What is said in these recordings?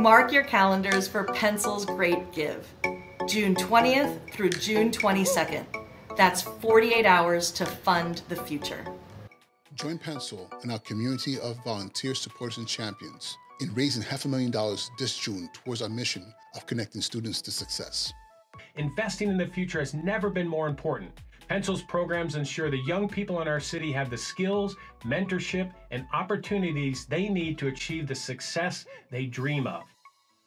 Mark your calendars for Pencil's Great Give, June 20th through June 22nd. That's 48 hours to fund the future. Join Pencil and our community of volunteer supporters and champions in raising half a million dollars this June towards our mission of connecting students to success. Investing in the future has never been more important. Pencil's programs ensure the young people in our city have the skills, mentorship, and opportunities they need to achieve the success they dream of.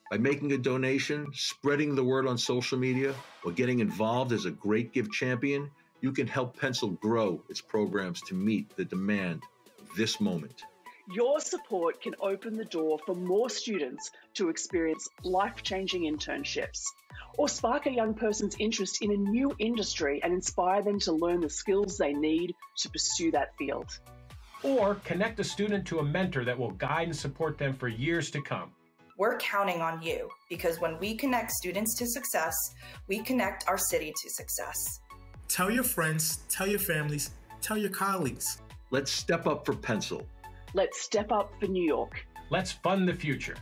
By making a donation, spreading the word on social media, or getting involved as a Great Give champion, you can help Pencil grow its programs to meet the demand of this moment. Your support can open the door for more students to experience life changing internships or spark a young person's interest in a new industry and inspire them to learn the skills they need to pursue that field. Or connect a student to a mentor that will guide and support them for years to come. We're counting on you because when we connect students to success, we connect our city to success. Tell your friends, tell your families, tell your colleagues. Let's step up for Pencil. Let's step up for New York. Let's fund the future.